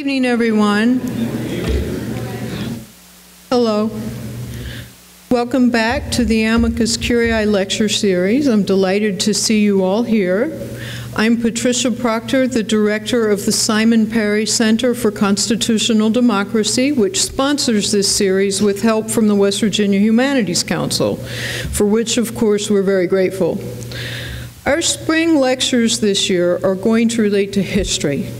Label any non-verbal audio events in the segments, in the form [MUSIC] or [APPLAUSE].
evening, everyone. Hello. Welcome back to the Amicus Curiae Lecture Series. I'm delighted to see you all here. I'm Patricia Proctor, the director of the Simon Perry Center for Constitutional Democracy, which sponsors this series with help from the West Virginia Humanities Council, for which, of course, we're very grateful. Our spring lectures this year are going to relate to history,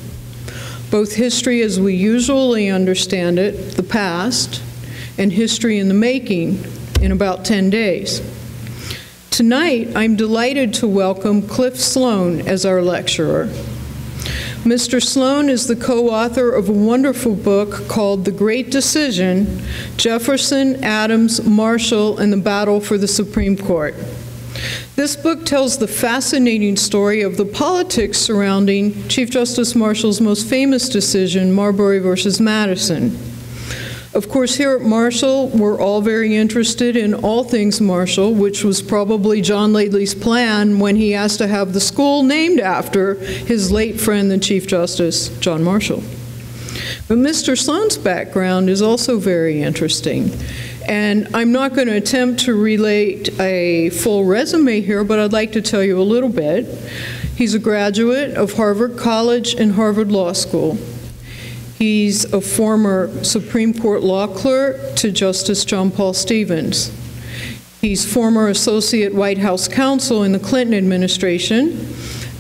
both history as we usually understand it, the past, and history in the making in about 10 days. Tonight, I'm delighted to welcome Cliff Sloan as our lecturer. Mr. Sloan is the co-author of a wonderful book called The Great Decision, Jefferson, Adams, Marshall, and the Battle for the Supreme Court. This book tells the fascinating story of the politics surrounding Chief Justice Marshall's most famous decision, Marbury versus Madison. Of course, here at Marshall, we're all very interested in all things Marshall, which was probably John Laidley's plan when he asked to have the school named after his late friend, the Chief Justice, John Marshall. But Mr. Sloan's background is also very interesting. And I'm not going to attempt to relate a full resume here, but I'd like to tell you a little bit. He's a graduate of Harvard College and Harvard Law School. He's a former Supreme Court law clerk to Justice John Paul Stevens. He's former associate White House counsel in the Clinton administration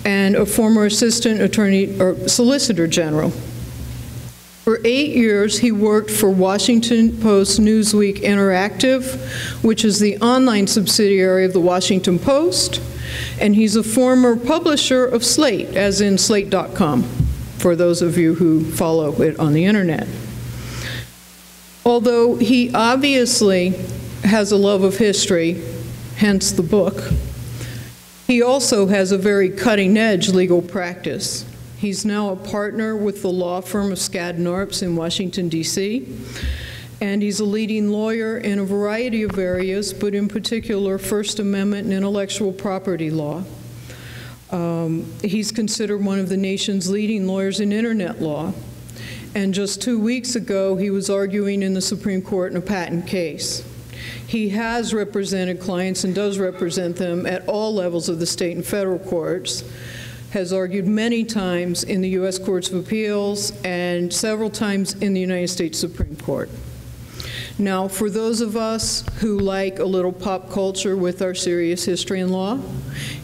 and a former assistant attorney or solicitor general. For eight years, he worked for Washington Post Newsweek Interactive, which is the online subsidiary of the Washington Post, and he's a former publisher of Slate, as in slate.com, for those of you who follow it on the internet. Although he obviously has a love of history, hence the book, he also has a very cutting edge legal practice. He's now a partner with the law firm of Skadden Arps in Washington, D.C., and he's a leading lawyer in a variety of areas, but in particular First Amendment and intellectual property law. Um, he's considered one of the nation's leading lawyers in internet law. And just two weeks ago, he was arguing in the Supreme Court in a patent case. He has represented clients and does represent them at all levels of the state and federal courts has argued many times in the U.S. Courts of Appeals and several times in the United States Supreme Court. Now, for those of us who like a little pop culture with our serious history and law,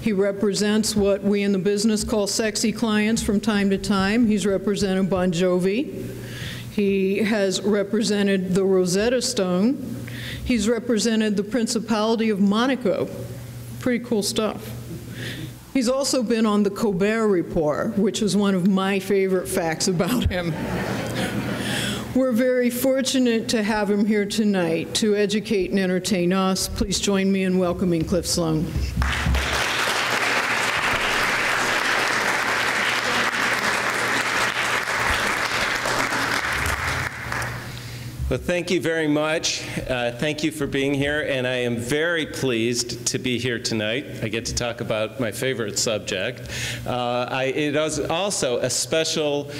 he represents what we in the business call sexy clients from time to time. He's represented Bon Jovi. He has represented the Rosetta Stone. He's represented the Principality of Monaco. Pretty cool stuff. He's also been on the Colbert Report, which is one of my favorite facts about him. We're very fortunate to have him here tonight to educate and entertain us. Please join me in welcoming Cliff Sloan. Well, thank you very much. Uh, thank you for being here, and I am very pleased to be here tonight. I get to talk about my favorite subject. Uh, I, it is also a special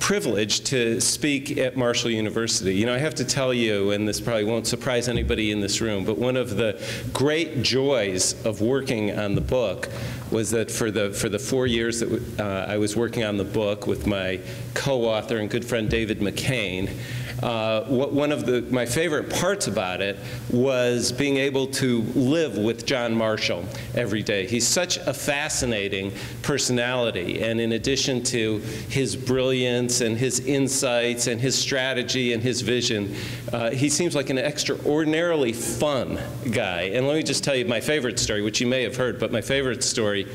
privilege to speak at Marshall University. You know, I have to tell you, and this probably won't surprise anybody in this room, but one of the great joys of working on the book was that for the for the four years that uh, I was working on the book with my co-author and good friend David McKean, uh, what, one of the, my favorite parts about it was being able to live with John Marshall every day. He's such a fascinating personality, and in addition to his brilliance and his insights and his strategy and his vision, uh, he seems like an extraordinarily fun guy. And let me just tell you my favorite story, which you may have heard, but my favorite story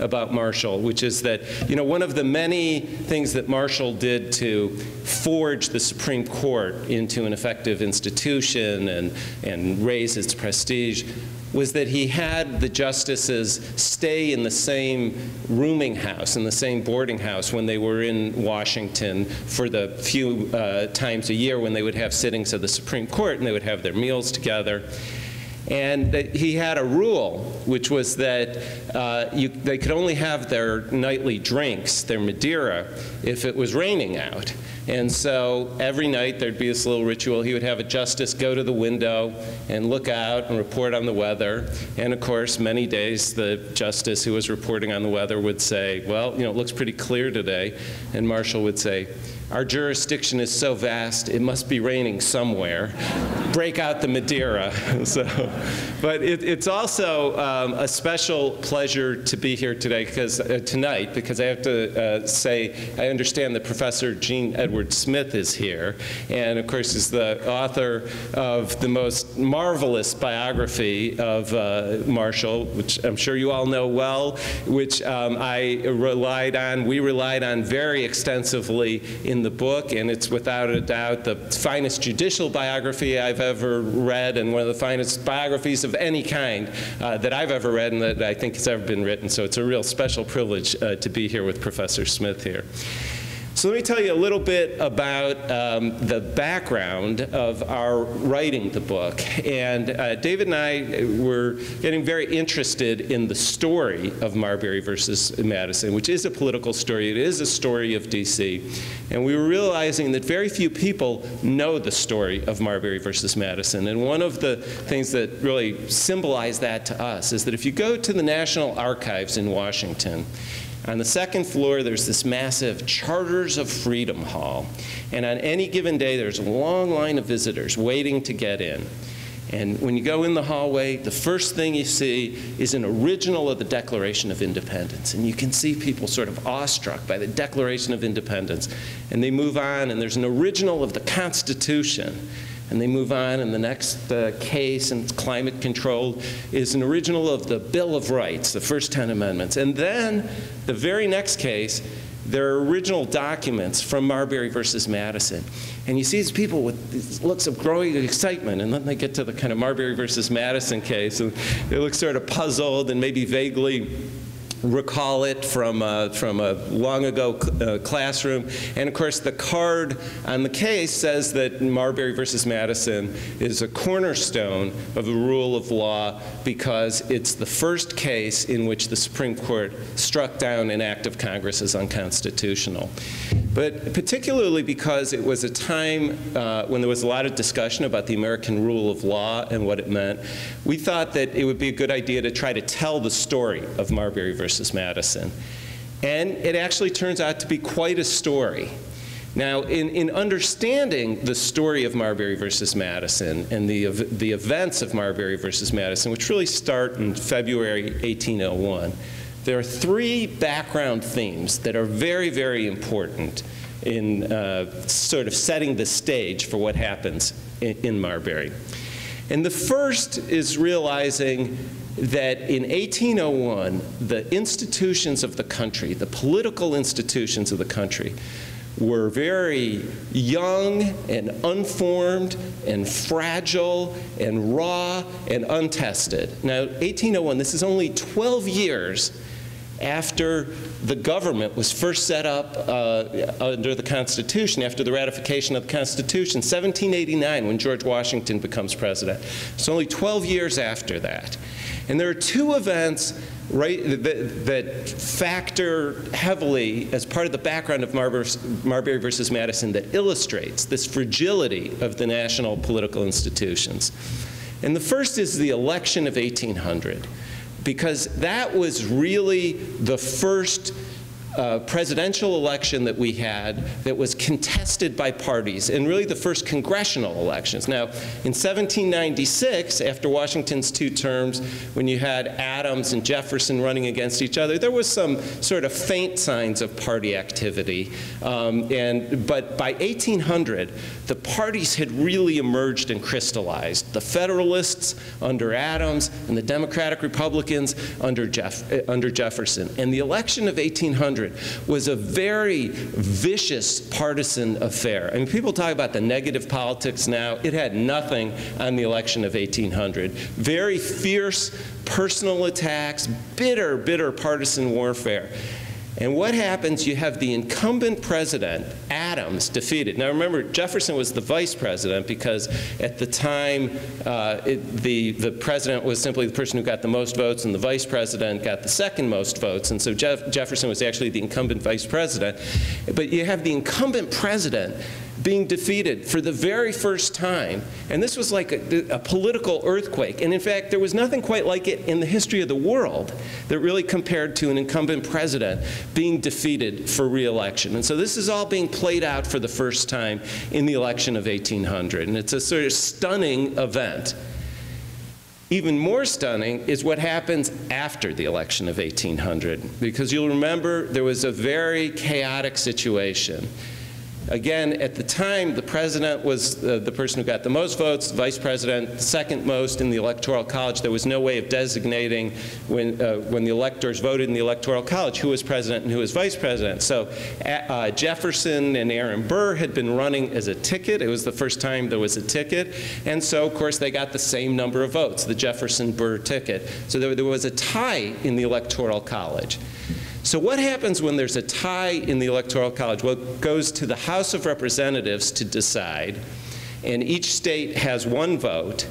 about Marshall, which is that, you know, one of the many things that Marshall did to forge the Supreme Court into an effective institution and, and raise its prestige was that he had the justices stay in the same rooming house, in the same boarding house when they were in Washington for the few uh, times a year when they would have sittings of the Supreme Court and they would have their meals together. And he had a rule, which was that uh, you, they could only have their nightly drinks, their Madeira, if it was raining out. And so every night there'd be this little ritual. He would have a justice go to the window and look out and report on the weather. And of course, many days the justice who was reporting on the weather would say, Well, you know, it looks pretty clear today. And Marshall would say, our jurisdiction is so vast, it must be raining somewhere. Break out the Madeira. [LAUGHS] so, but it, it's also um, a special pleasure to be here today, because uh, tonight, because I have to uh, say I understand that Professor Jean Edward Smith is here, and of course is the author of the most marvelous biography of uh, Marshall, which I'm sure you all know well, which um, I relied on, we relied on very extensively in the book, and it's without a doubt the finest judicial biography I've ever read, and one of the finest biographies of any kind uh, that I've ever read, and that I think has ever been written. So it's a real special privilege uh, to be here with Professor Smith here. So let me tell you a little bit about um, the background of our writing the book. And uh, David and I were getting very interested in the story of Marbury versus Madison, which is a political story. It is a story of D.C. And we were realizing that very few people know the story of Marbury versus Madison. And one of the things that really symbolized that to us is that if you go to the National Archives in Washington, on the second floor, there's this massive Charters of Freedom Hall. And on any given day, there's a long line of visitors waiting to get in. And when you go in the hallway, the first thing you see is an original of the Declaration of Independence. And you can see people sort of awestruck by the Declaration of Independence. And they move on, and there's an original of the Constitution and they move on, and the next uh, case, and climate controlled, is an original of the Bill of Rights, the first 10 amendments. And then the very next case, there are original documents from Marbury versus Madison. And you see these people with these looks of growing excitement, and then they get to the kind of Marbury versus Madison case, and they look sort of puzzled and maybe vaguely recall it from, uh, from a long ago uh, classroom. And of course, the card on the case says that Marbury versus Madison is a cornerstone of the rule of law because it's the first case in which the Supreme Court struck down an act of Congress as unconstitutional but particularly because it was a time uh, when there was a lot of discussion about the American rule of law and what it meant, we thought that it would be a good idea to try to tell the story of Marbury versus Madison. And it actually turns out to be quite a story. Now, in, in understanding the story of Marbury versus Madison and the, the events of Marbury versus Madison, which really start in February 1801, there are three background themes that are very, very important in uh, sort of setting the stage for what happens in, in Marbury. And the first is realizing that in 1801, the institutions of the country, the political institutions of the country, were very young and unformed and fragile and raw and untested. Now, 1801, this is only 12 years after the government was first set up uh, under the Constitution, after the ratification of the Constitution, 1789, when George Washington becomes president. It's only 12 years after that. And there are two events right, that, that, factor heavily as part of the background of Marbury, Marbury versus Madison that illustrates this fragility of the national political institutions. And the first is the election of 1800 because that was really the first uh, presidential election that we had that was contested by parties, and really the first congressional elections. Now, in 1796, after Washington's two terms, when you had Adams and Jefferson running against each other, there was some sort of faint signs of party activity. Um, and, but by 1800, the parties had really emerged and crystallized. The Federalists under Adams and the Democratic Republicans under, Jeff, uh, under Jefferson. And the election of 1800 was a very vicious partisan affair. I mean, people talk about the negative politics now. It had nothing on the election of 1800. Very fierce personal attacks, bitter, bitter partisan warfare. And what happens? You have the incumbent president, Adams, defeated. Now remember, Jefferson was the vice president because at the time uh, it, the, the president was simply the person who got the most votes, and the vice president got the second most votes. And so Jeff, Jefferson was actually the incumbent vice president. But you have the incumbent president being defeated for the very first time. And this was like a, a, political earthquake. And in fact, there was nothing quite like it in the history of the world that really compared to an incumbent president being defeated for reelection. And so this is all being played out for the first time in the election of 1800. And it's a sort of stunning event. Even more stunning is what happens after the election of 1800, because you'll remember there was a very chaotic situation. Again, at the time, the president was the person who got the most votes, the vice president second most in the electoral college. There was no way of designating when, uh, when the electors voted in the electoral college who was president and who was vice president. So uh, Jefferson and Aaron Burr had been running as a ticket. It was the first time there was a ticket. And so, of course, they got the same number of votes, the Jefferson-Burr ticket. So there, there was a tie in the electoral college. So what happens when there's a tie in the Electoral College? Well, it goes to the House of Representatives to decide, and each state has one vote,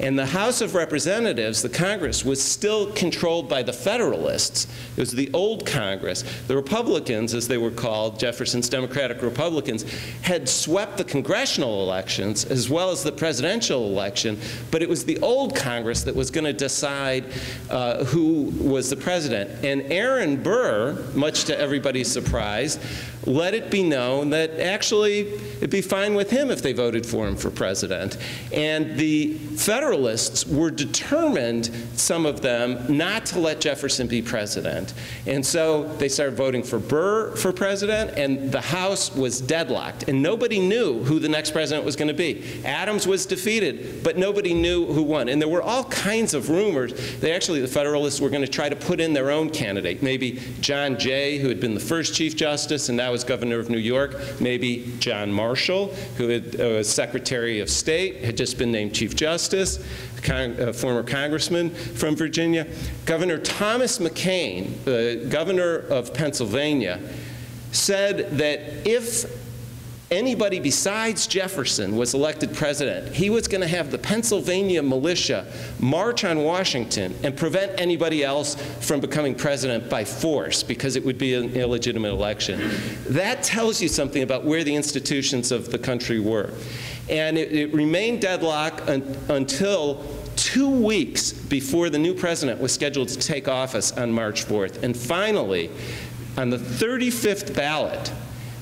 and the House of Representatives, the Congress, was still controlled by the Federalists. It was the old Congress. The Republicans, as they were called, Jefferson's Democratic Republicans, had swept the congressional elections as well as the presidential election, but it was the old Congress that was going to decide uh, who was the president. And Aaron Burr, much to everybody's surprise, let it be known that actually it'd be fine with him if they voted for him for president. And the Federalists were determined, some of them, not to let Jefferson be president. And so they started voting for Burr for president, and the House was deadlocked. And nobody knew who the next president was going to be. Adams was defeated, but nobody knew who won. And there were all kinds of rumors that actually the Federalists were going to try to put in their own candidate. Maybe John Jay, who had been the first Chief Justice and now was governor of New York, maybe John Marshall, who had, uh, was Secretary of State, had just been named Chief Justice, con uh, former congressman from Virginia. Governor Thomas McKean, the governor of Pennsylvania, said that if anybody besides Jefferson was elected president, he was going to have the Pennsylvania militia march on Washington and prevent anybody else from becoming president by force because it would be an illegitimate election. That tells you something about where the institutions of the country were. And it, it remained deadlocked un until two weeks before the new president was scheduled to take office on March 4th. And finally, on the 35th ballot,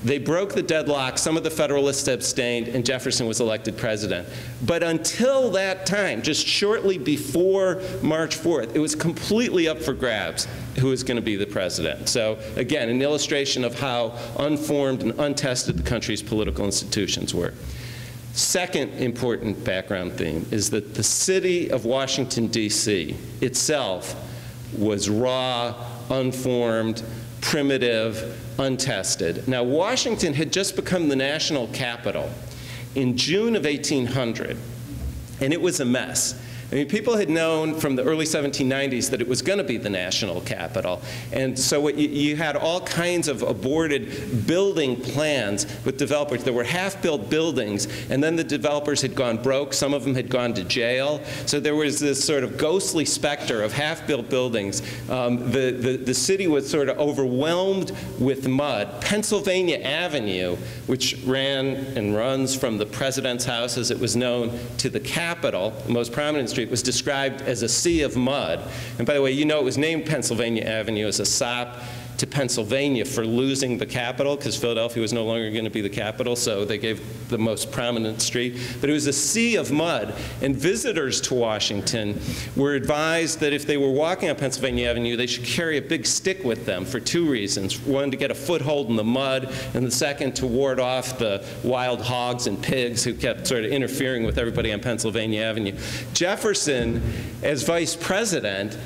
they broke the deadlock, some of the Federalists abstained, and Jefferson was elected president. But until that time, just shortly before March 4th, it was completely up for grabs who was going to be the president. So again, an illustration of how unformed and untested the country's political institutions were. Second important background theme is that the city of Washington, D.C. itself was raw, unformed, primitive, untested. Now, Washington had just become the national capital in June of 1800, and it was a mess. I mean, people had known from the early 1790s that it was going to be the national capital. And so you, you, had all kinds of aborted building plans with developers. There were half-built buildings, and then the developers had gone broke. Some of them had gone to jail. So there was this sort of ghostly specter of half-built buildings. Um, the, the, the city was sort of overwhelmed with mud. Pennsylvania Avenue, which ran and runs from the president's house, as it was known, to the Capitol, the most prominent street, Street was described as a sea of mud. And by the way, you know it was named Pennsylvania Avenue as a sop to Pennsylvania for losing the capital because Philadelphia was no longer going to be the capital, so they gave the most prominent street. But it was a sea of mud, and visitors to Washington were advised that if they were walking on Pennsylvania Avenue, they should carry a big stick with them for two reasons. One, to get a foothold in the mud, and the second, to ward off the wild hogs and pigs who kept sort of interfering with everybody on Pennsylvania Avenue. Jefferson, as vice president,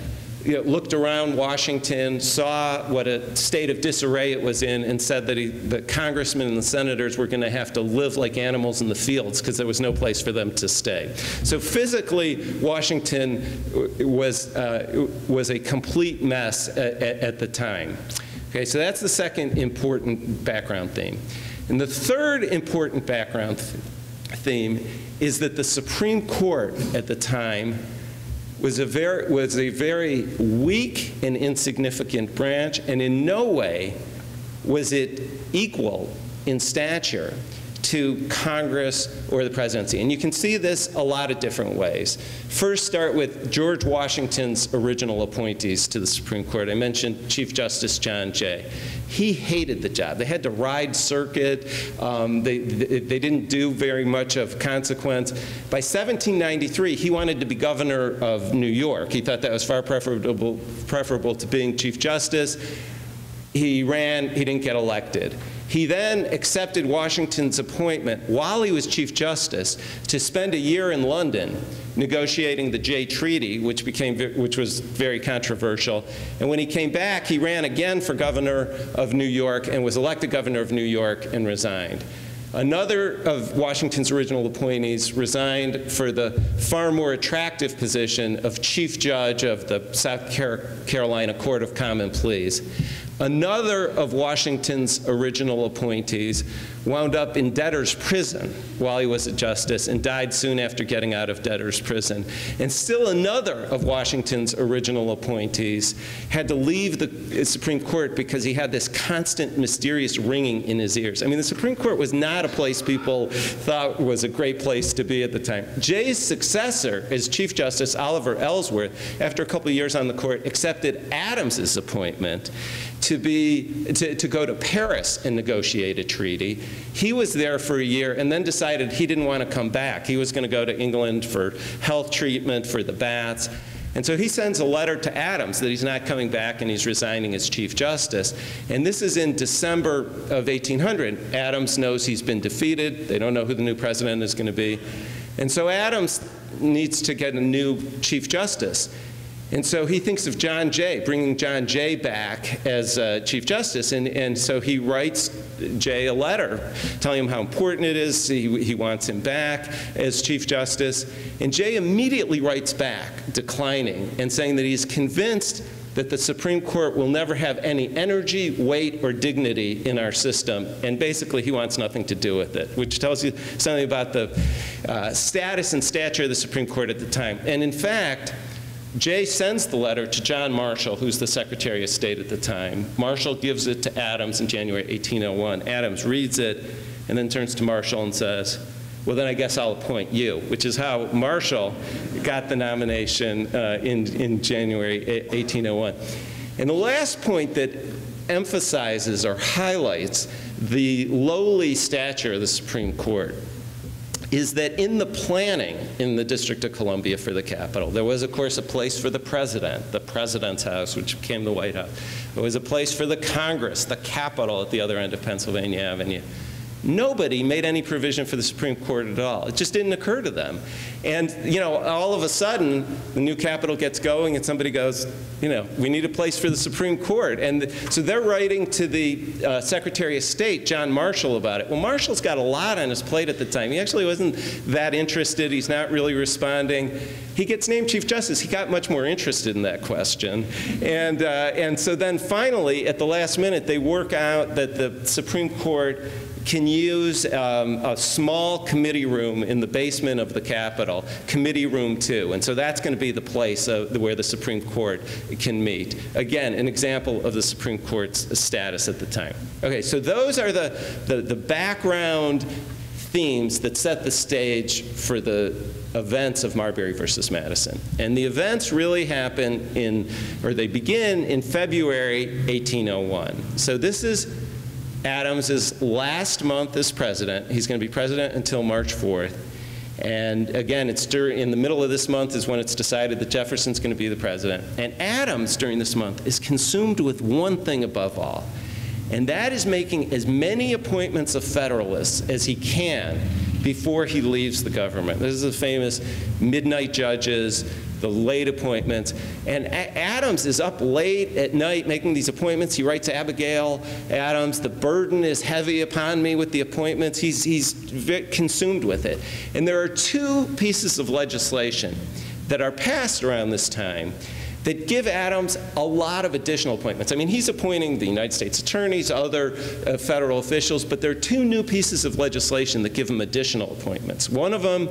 you know, looked around Washington, saw what a state of disarray it was in, and said that he, the congressmen and the senators were going to have to live like animals in the fields because there was no place for them to stay. So physically, Washington was, uh, was a complete mess at, at, at the time. Okay, so that's the second important background theme. And the third important background th theme is that the Supreme Court at the time was a very, was a very weak and insignificant branch, and in no way was it equal in stature to Congress or the presidency. And you can see this a lot of different ways. First, start with George Washington's original appointees to the Supreme Court. I mentioned Chief Justice John Jay. He hated the job. They had to ride circuit. Um, they, they, they didn't do very much of consequence. By 1793, he wanted to be governor of New York. He thought that was far preferable, preferable to being Chief Justice. He ran, he didn't get elected. He then accepted Washington's appointment while he was Chief Justice to spend a year in London negotiating the Jay Treaty, which, became, which was very controversial. And when he came back, he ran again for governor of New York and was elected governor of New York and resigned. Another of Washington's original appointees resigned for the far more attractive position of Chief Judge of the South Carolina Court of Common Pleas. Another of Washington's original appointees wound up in debtor's prison while he was a justice and died soon after getting out of debtor's prison. And still another of Washington's original appointees had to leave the Supreme Court because he had this constant mysterious ringing in his ears. I mean, the Supreme Court was not a place people thought was a great place to be at the time. Jay's successor as Chief Justice, Oliver Ellsworth, after a couple years on the court, accepted Adams's appointment to, be, to, to go to Paris and negotiate a treaty. He was there for a year and then decided he didn't want to come back. He was going to go to England for health treatment for the bats. And so he sends a letter to Adams that he's not coming back and he's resigning as Chief Justice. And this is in December of 1800. Adams knows he's been defeated. They don't know who the new president is going to be. And so Adams needs to get a new Chief Justice. And so he thinks of John Jay, bringing John Jay back as uh, Chief Justice. And, and so he writes Jay a letter telling him how important it is. He, he wants him back as Chief Justice. And Jay immediately writes back, declining, and saying that he's convinced that the Supreme Court will never have any energy, weight, or dignity in our system, and basically he wants nothing to do with it, which tells you something about the uh, status and stature of the Supreme Court at the time. And in fact, Jay sends the letter to John Marshall, who's the Secretary of State at the time. Marshall gives it to Adams in January 1801. Adams reads it and then turns to Marshall and says, well, then I guess I'll appoint you, which is how Marshall got the nomination uh, in, in January 1801. And the last point that emphasizes or highlights the lowly stature of the Supreme Court is that in the planning in the District of Columbia for the Capitol, there was, of course, a place for the president, the president's house, which became the White House. There was a place for the Congress, the Capitol at the other end of Pennsylvania Avenue. Nobody made any provision for the Supreme Court at all. It just didn't occur to them. And, you know, all of a sudden, the new capital gets going and somebody goes, you know, we need a place for the Supreme Court. And so they're writing to the uh, Secretary of State, John Marshall, about it. Well, Marshall's got a lot on his plate at the time. He actually wasn't that interested. He's not really responding. He gets named Chief Justice. He got much more interested in that question. And, uh, and so then finally, at the last minute, they work out that the Supreme Court can use um, a small committee room in the basement of the Capitol, Committee Room 2. And so that's going to be the place where the Supreme Court can meet. Again, an example of the Supreme Court's status at the time. Okay, so those are the, the, the background themes that set the stage for the events of Marbury versus Madison. And the events really happen in, or they begin in February 1801. So this is Adams' last month as president. He's going to be president until March 4th. And again, it's during, in the middle of this month is when it's decided that Jefferson's going to be the president. And Adams, during this month, is consumed with one thing above all, and that is making as many appointments of Federalists as he can before he leaves the government. This is the famous midnight judges, the late appointments. And Adams is up late at night making these appointments. He writes Abigail Adams, the burden is heavy upon me with the appointments. He's, he's consumed with it. And there are two pieces of legislation that are passed around this time that give Adams a lot of additional appointments. I mean, he's appointing the United States attorneys, other uh, federal officials, but there are two new pieces of legislation that give him additional appointments. One of them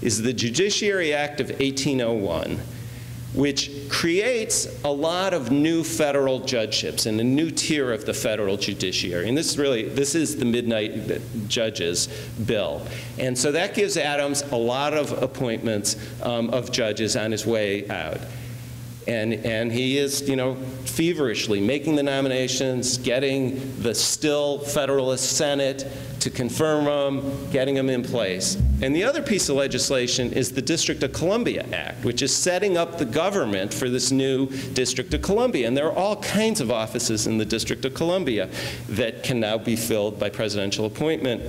is the Judiciary Act of 1801 which creates a lot of new federal judgeships and a new tier of the federal judiciary. And this is really, this is the Midnight Judges bill. And so that gives Adams a lot of appointments um, of judges on his way out. And, and he is, you know, feverishly making the nominations, getting the still Federalist Senate to confirm them, getting them in place. And the other piece of legislation is the District of Columbia Act, which is setting up the government for this new District of Columbia. And there are all kinds of offices in the District of Columbia that can now be filled by presidential appointment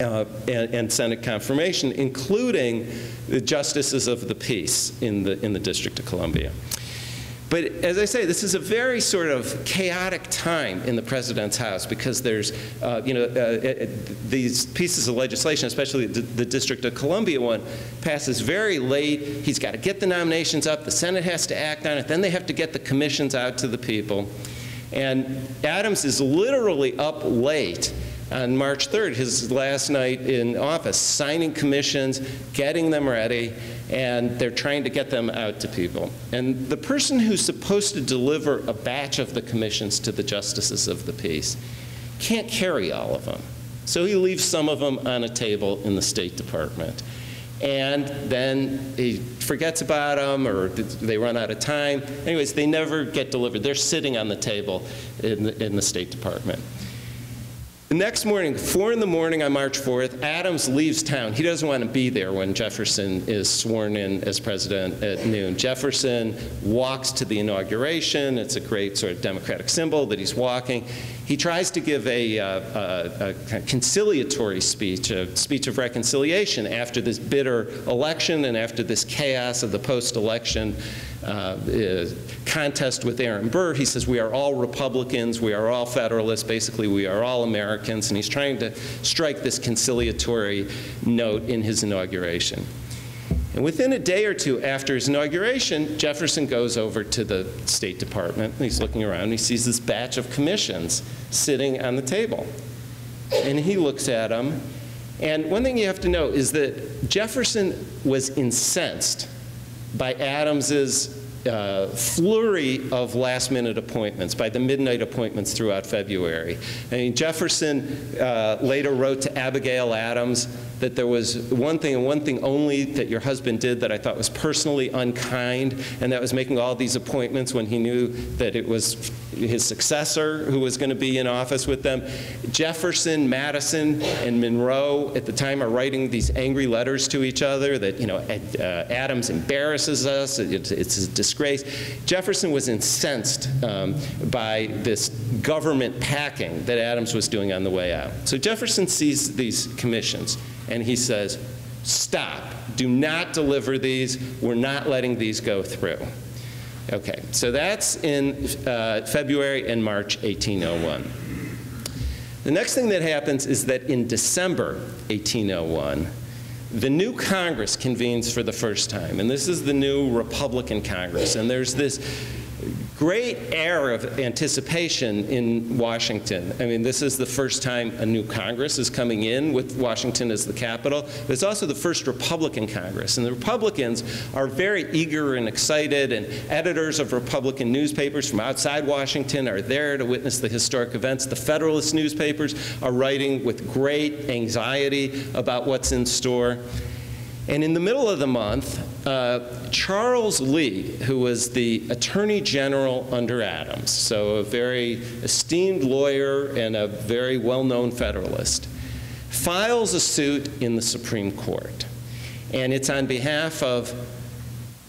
uh, and, and, Senate confirmation, including the justices of the peace in the, in the District of Columbia. But as I say, this is a very sort of chaotic time in the president's house because there's, uh, you know, uh, these pieces of legislation, especially the, the, District of Columbia one, passes very late. He's got to get the nominations up. The Senate has to act on it. Then they have to get the commissions out to the people. And Adams is literally up late on March 3rd, his last night in office, signing commissions, getting them ready, and they're trying to get them out to people. And the person who's supposed to deliver a batch of the commissions to the justices of the peace can't carry all of them. So he leaves some of them on a table in the State Department. And then he forgets about them or they run out of time. Anyways, they never get delivered. They're sitting on the table in the, in the State Department. The next morning, 4 in the morning on March 4th, Adams leaves town. He doesn't want to be there when Jefferson is sworn in as president at noon. Jefferson walks to the inauguration. It's a great sort of democratic symbol that he's walking. He tries to give a, uh, a, a, conciliatory speech, a speech of reconciliation after this bitter election and after this chaos of the post-election Uh, uh, contest with Aaron Burr. He says, we are all Republicans, we are all Federalists, basically we are all Americans, and he's trying to strike this conciliatory note in his inauguration. And within a day or two after his inauguration, Jefferson goes over to the State Department, he's looking around, he sees this batch of commissions sitting on the table. And he looks at them, and one thing you have to know is that Jefferson was incensed by Adams's uh, flurry of last minute appointments, by the midnight appointments throughout February. I mean, Jefferson uh, later wrote to Abigail Adams that there was one thing and one thing only that your husband did that I thought was personally unkind, and that was making all these appointments when he knew that it was his successor who was going to be in office with them. Jefferson, Madison, and Monroe at the time are writing these angry letters to each other that, you know, uh, Adams embarrasses us, it's, it's a disgrace. Jefferson was incensed um, by this government packing that Adams was doing on the way out. So Jefferson sees these commissions and he says, stop, do not deliver these, we're not letting these go through. Okay, so that's in uh, February and March 1801. The next thing that happens is that in December 1801, the new Congress convenes for the first time, and this is the new Republican Congress, and there's this great air of anticipation in Washington. I mean, this is the first time a new Congress is coming in with Washington as the capital. It's also the first Republican Congress. And the Republicans are very eager and excited, and editors of Republican newspapers from outside Washington are there to witness the historic events. The Federalist newspapers are writing with great anxiety about what's in store. And in the middle of the month, uh, Charles Lee, who was the Attorney General under Adams, so a very esteemed lawyer and a very well-known Federalist, files a suit in the Supreme Court. And it's on behalf of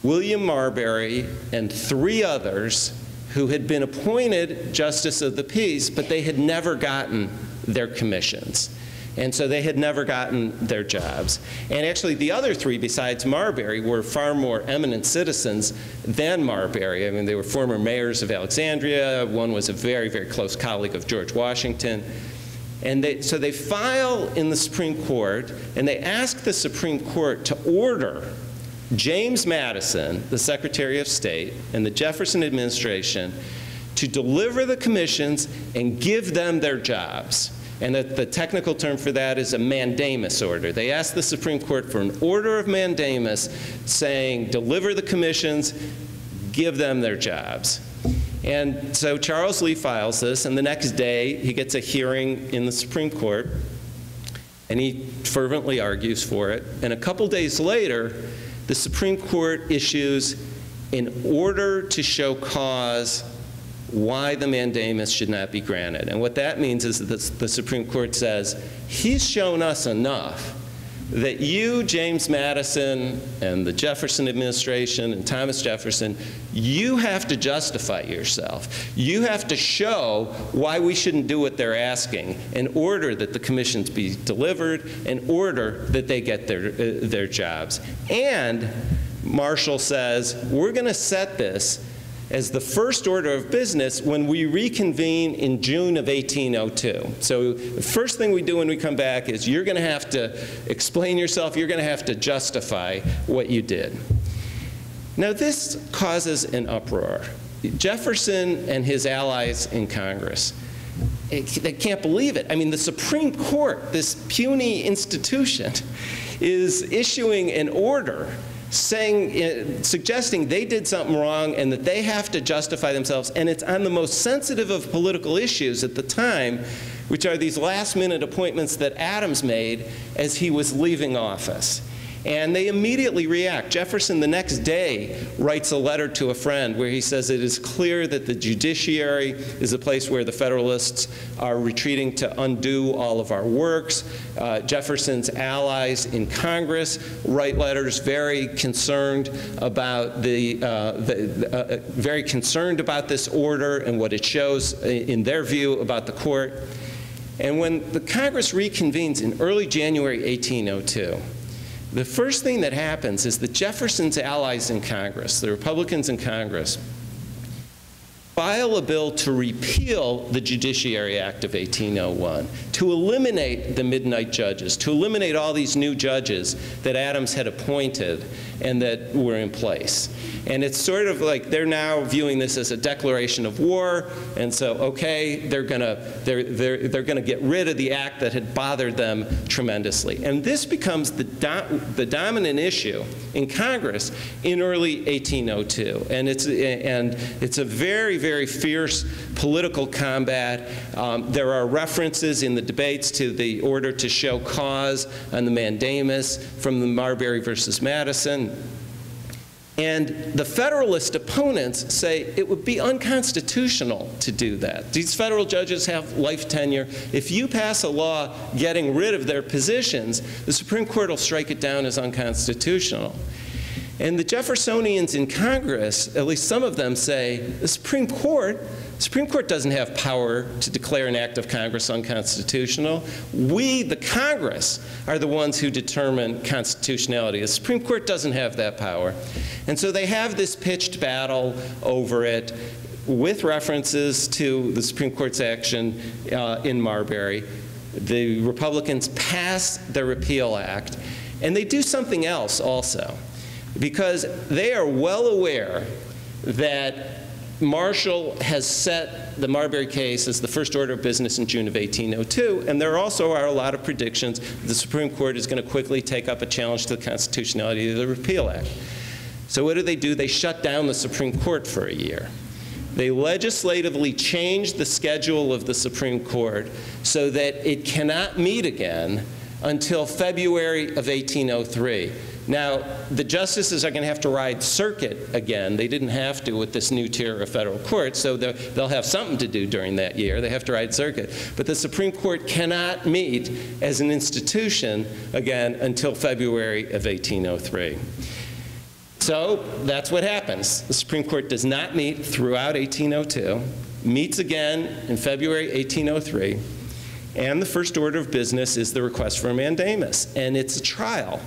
William Marbury and three others who had been appointed Justice of the Peace, but they had never gotten their commissions. And so they had never gotten their jobs. And actually, the other three, besides Marbury, were far more eminent citizens than Marbury. I mean, they were former mayors of Alexandria. One was a very, very close colleague of George Washington. And they, so they file in the Supreme Court, and they ask the Supreme Court to order James Madison, the Secretary of State, and the Jefferson administration to deliver the commissions and give them their jobs. And the, technical term for that is a mandamus order. They asked the Supreme Court for an order of mandamus saying, deliver the commissions, give them their jobs. And so Charles Lee files this, and the next day he gets a hearing in the Supreme Court, and he fervently argues for it. And a couple days later, the Supreme Court issues an order to show cause why the mandamus should not be granted. And what that means is that the Supreme Court says, he's shown us enough that you, James Madison, and the Jefferson administration, and Thomas Jefferson, you have to justify yourself. You have to show why we shouldn't do what they're asking in order that the commissions be delivered, in order that they get their, uh, their jobs. And Marshall says, we're going to set this as the first order of business when we reconvene in June of 1802. So the first thing we do when we come back is you're going to have to explain yourself, you're going to have to justify what you did. Now this causes an uproar. Jefferson and his allies in Congress, they can't believe it. I mean, the Supreme Court, this puny institution, is issuing an order saying, uh, suggesting they did something wrong and that they have to justify themselves. And it's on the most sensitive of political issues at the time, which are these last minute appointments that Adams made as he was leaving office. And they immediately react. Jefferson, the next day, writes a letter to a friend where he says it is clear that the judiciary is a place where the Federalists are retreating to undo all of our works. Uh, Jefferson's allies in Congress write letters very concerned about the, uh, the uh, very concerned about this order and what it shows in their view about the court. And when the Congress reconvenes in early January 1802, the first thing that happens is that Jefferson's allies in Congress, the Republicans in Congress, file a bill to repeal the Judiciary Act of 1801, to eliminate the midnight judges, to eliminate all these new judges that Adams had appointed and that were in place. And it's sort of like they're now viewing this as a declaration of war, and so, okay, they're gonna, they're, they're, they're gonna get rid of the act that had bothered them tremendously. And this becomes the, do, the dominant issue in Congress in early 1802. And it's, and it's a very, very fierce political combat. Um, there are references in the debates to the order to show cause on the mandamus from the Marbury versus Madison. And the Federalist opponents say it would be unconstitutional to do that. These federal judges have life tenure. If you pass a law getting rid of their positions, the Supreme Court will strike it down as unconstitutional. And the Jeffersonians in Congress, at least some of them say, the Supreme Court Supreme Court doesn't have power to declare an act of Congress unconstitutional. We, the Congress, are the ones who determine constitutionality. The Supreme Court doesn't have that power. And so they have this pitched battle over it with references to the Supreme Court's action uh, in Marbury. The Republicans pass the Repeal Act, and they do something else also, because they are well aware that Marshall has set the Marbury case as the first order of business in June of 1802, and there also are a lot of predictions the Supreme Court is going to quickly take up a challenge to the constitutionality of the Repeal Act. So what do they do? They shut down the Supreme Court for a year. They legislatively change the schedule of the Supreme Court so that it cannot meet again until February of 1803. Now, the justices are going to have to ride circuit again. They didn't have to with this new tier of federal court, so they'll have something to do during that year. They have to ride circuit. But the Supreme Court cannot meet as an institution again until February of 1803. So that's what happens. The Supreme Court does not meet throughout 1802, meets again in February 1803, and the first order of business is the request for a mandamus, and it's a trial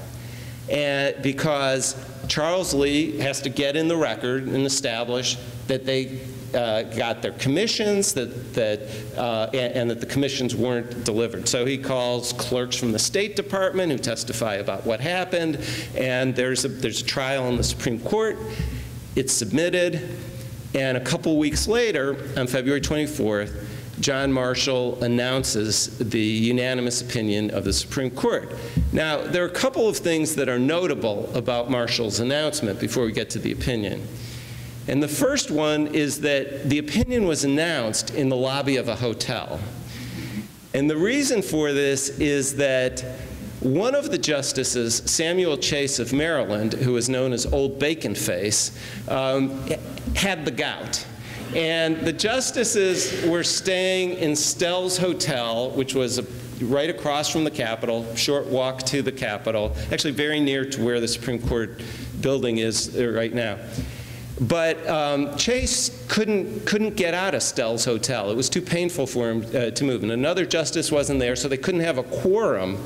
and because Charles Lee has to get in the record and establish that they uh, got their commissions that, that, uh, and, and that the commissions weren't delivered. So he calls clerks from the State Department who testify about what happened, and there's a, there's a trial in the Supreme Court. It's submitted, and a couple weeks later, on February 24th, John Marshall announces the unanimous opinion of the Supreme Court. Now, there are a couple of things that are notable about Marshall's announcement before we get to the opinion. And the first one is that the opinion was announced in the lobby of a hotel. And the reason for this is that one of the justices, Samuel Chase of Maryland, who is known as Old Bacon Face, um, had the gout. And the justices were staying in Stelle's Hotel, which was a, right across from the Capitol, short walk to the Capitol, actually very near to where the Supreme Court building is uh, right now. But um, Chase couldn't, couldn't get out of Stelle's Hotel. It was too painful for him uh, to move. And another justice wasn't there, so they couldn't have a quorum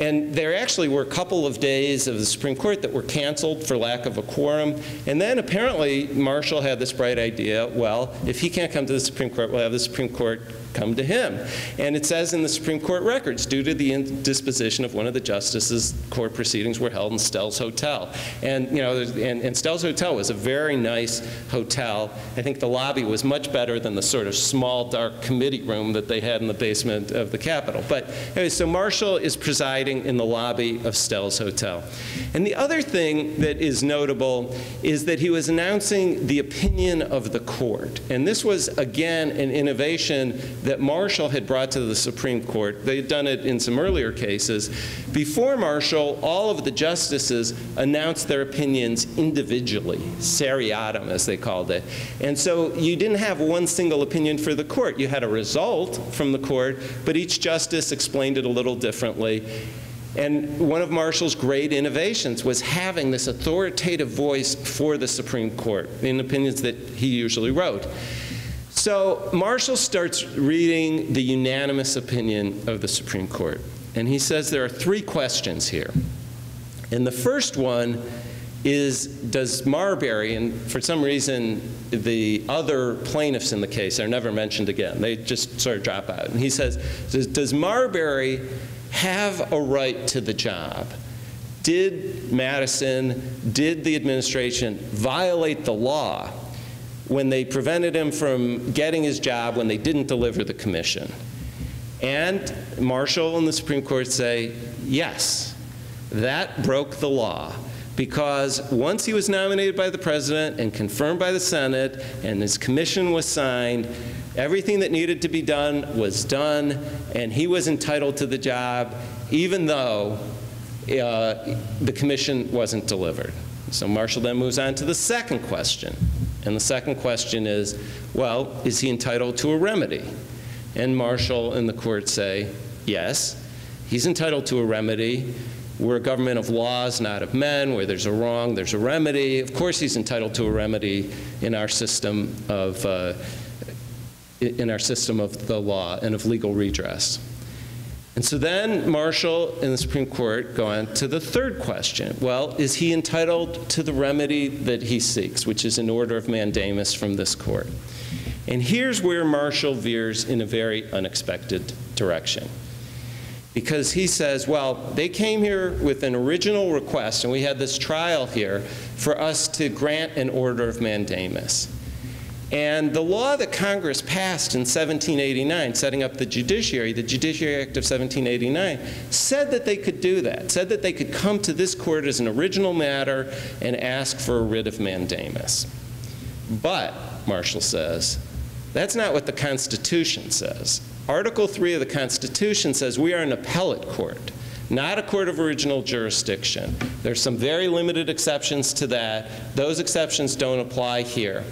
and there actually were a couple of days of the Supreme Court that were canceled for lack of a quorum. And then apparently Marshall had this bright idea, well, if he can't come to the Supreme Court, we'll have the Supreme Court come to him. And it says in the Supreme Court records, due to the indisposition of one of the justices, court proceedings were held in Stelle's Hotel. And, you know, and, and Stelle's Hotel was a very nice hotel. I think the lobby was much better than the sort of small, dark committee room that they had in the basement of the Capitol. But anyway, so Marshall is presiding in the lobby of Stelle's Hotel. And the other thing that is notable is that he was announcing the opinion of the court. And this was, again, an innovation that Marshall had brought to the Supreme Court. They had done it in some earlier cases. Before Marshall, all of the justices announced their opinions individually, seriatim, as they called it. And so you didn't have one single opinion for the court. You had a result from the court, but each justice explained it a little differently. And one of Marshall's great innovations was having this authoritative voice for the Supreme Court in opinions that he usually wrote. So Marshall starts reading the unanimous opinion of the Supreme Court. And he says there are three questions here. And the first one is Does Marbury, and for some reason the other plaintiffs in the case are never mentioned again, they just sort of drop out. And he says, Does, does Marbury have a right to the job? Did Madison, did the administration violate the law when they prevented him from getting his job when they didn't deliver the commission. And Marshall and the Supreme Court say, yes, that broke the law because once he was nominated by the president and confirmed by the Senate and his commission was signed, everything that needed to be done was done and he was entitled to the job even though uh, the commission wasn't delivered. So Marshall then moves on to the second question. And the second question is, well, is he entitled to a remedy? And Marshall and the court say, yes, he's entitled to a remedy. We're a government of laws, not of men. Where there's a wrong, there's a remedy. Of course, he's entitled to a remedy in our system of uh, in our system of the law and of legal redress. And so then Marshall and the Supreme Court go on to the third question. Well, is he entitled to the remedy that he seeks, which is an order of mandamus from this court? And here's where Marshall veers in a very unexpected direction. Because he says, well, they came here with an original request, and we had this trial here for us to grant an order of mandamus. And the law that Congress passed in 1789, setting up the judiciary, the Judiciary Act of 1789, said that they could do that, said that they could come to this court as an original matter and ask for a writ of mandamus. But, Marshall says, that's not what the Constitution says. Article 3 of the Constitution says we are an appellate court, not a court of original jurisdiction. There's some very limited exceptions to that. Those exceptions don't apply here.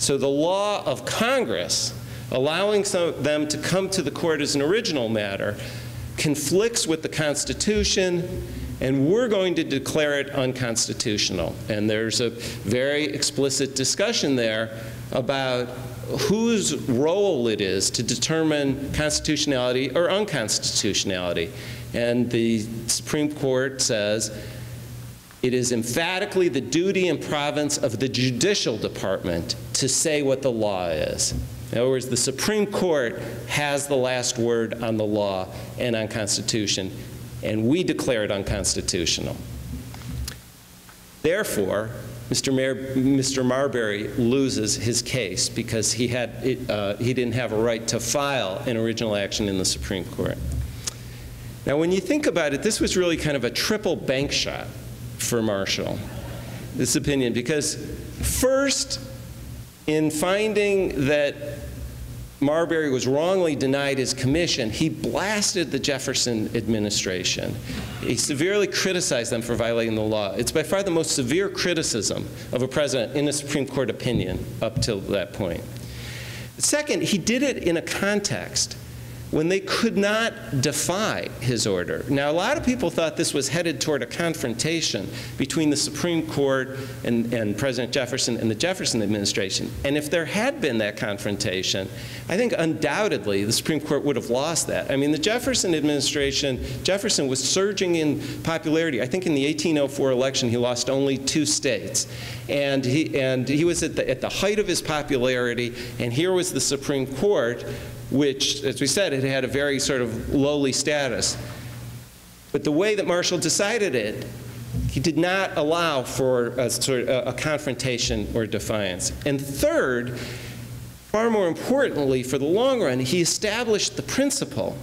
So the law of Congress, allowing them to come to the court as an original matter, conflicts with the Constitution, and we're going to declare it unconstitutional. And there's a very explicit discussion there about whose role it is to determine constitutionality or unconstitutionality. And the Supreme Court says It is emphatically the duty and province of the judicial department to say what the law is. In other words, the Supreme Court has the last word on the law and on Constitution, and we declare it unconstitutional. Therefore, Mr. Mayor, Mr. Marbury loses his case because he, had, uh, he didn't have a right to file an original action in the Supreme Court. Now, when you think about it, this was really kind of a triple bank shot for Marshall, this opinion, because first, in finding that Marbury was wrongly denied his commission, he blasted the Jefferson administration. He severely criticized them for violating the law. It's by far the most severe criticism of a president in a Supreme Court opinion up till that point. Second, he did it in a context when they could not defy his order. Now, a lot of people thought this was headed toward a confrontation between the Supreme Court and, and, President Jefferson and the Jefferson administration. And if there had been that confrontation, I think undoubtedly the Supreme Court would have lost that. I mean, the Jefferson administration, Jefferson was surging in popularity. I think in the 1804 election, he lost only two states. And he, and he was at the, at the height of his popularity, and here was the Supreme Court which, as we said, it had a very sort of lowly status. But the way that Marshall decided it, he did not allow for a, sort of a confrontation or defiance. And third, far more importantly, for the long run, he established the principle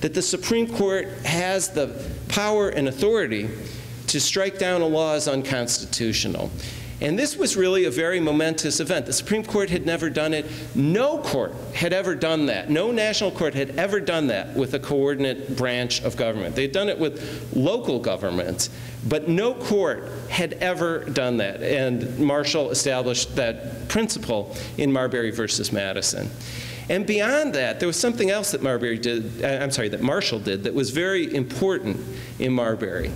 that the Supreme Court has the power and authority to strike down a law as unconstitutional. And this was really a very momentous event. The Supreme Court had never done it. No court had ever done that. No national court had ever done that with a coordinate branch of government. They had done it with local governments, but no court had ever done that. And Marshall established that principle in Marbury versus Madison. And beyond that, there was something else that Marbury did, uh, I'm sorry, that Marshall did that was very important in Marbury,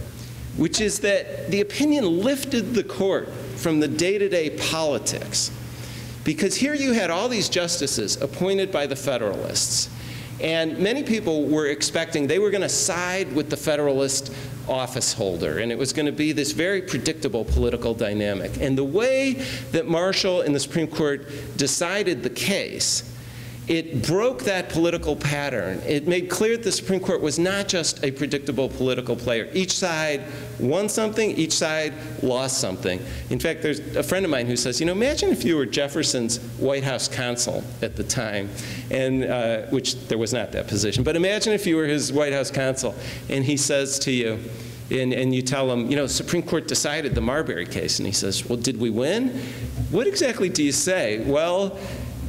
which is that the opinion lifted the court from the day to day politics. Because here you had all these justices appointed by the Federalists. And many people were expecting they were going to side with the Federalist office holder, and it was going to be this very predictable political dynamic. And the way that Marshall and the Supreme Court decided the case it broke that political pattern. It made clear that the Supreme Court was not just a predictable political player. Each side won something, each side lost something. In fact, there's a friend of mine who says, you know, imagine if you were Jefferson's White House counsel at the time, and uh, which there was not that position, but imagine if you were his White House counsel, and he says to you, and, and, you tell him, you know, Supreme Court decided the Marbury case, and he says, well, did we win? What exactly do you say? Well,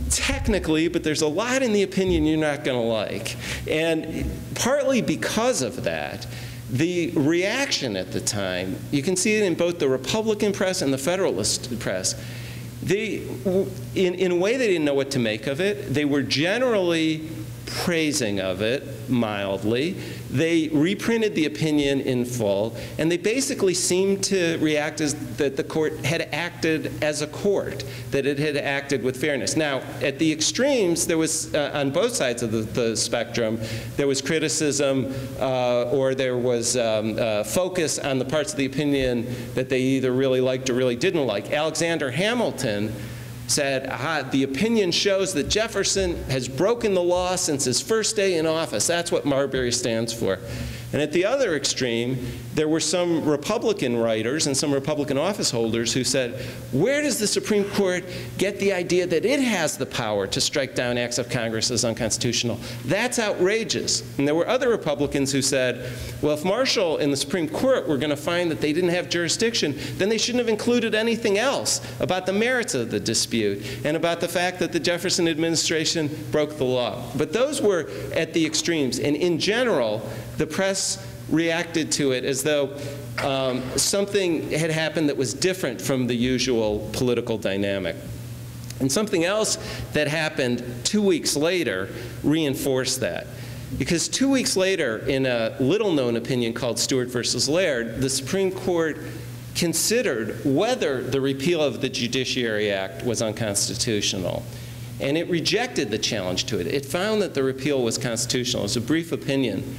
technically, but there's a lot in the opinion you're not going to like. And partly because of that, the reaction at the time, you can see it in both the Republican press and the Federalist press. They, in, in a way, they didn't know what to make of it. They were generally praising of it mildly. They reprinted the opinion in full, and they basically seemed to react as that the court had acted as a court, that it had acted with fairness. Now, at the extremes, there was, uh, on both sides of the, the, spectrum, there was criticism uh, or there was um, uh, focus on the parts of the opinion that they either really liked or really didn't like. Alexander Hamilton said, aha, the opinion shows that Jefferson has broken the law since his first day in office. That's what Marbury stands for. And at the other extreme, there were some Republican writers and some Republican office holders who said, where does the Supreme Court get the idea that it has the power to strike down acts of Congress as unconstitutional? That's outrageous. And there were other Republicans who said, well, if Marshall and the Supreme Court were going to find that they didn't have jurisdiction, then they shouldn't have included anything else about the merits of the dispute and about the fact that the Jefferson administration broke the law. But those were at the extremes. And in general, the press reacted to it as though um, something had happened that was different from the usual political dynamic. And something else that happened two weeks later reinforced that. Because two weeks later, in a little known opinion called Stuart versus Laird, the Supreme Court considered whether the repeal of the Judiciary Act was unconstitutional. And it rejected the challenge to it. It found that the repeal was constitutional. It was a brief opinion.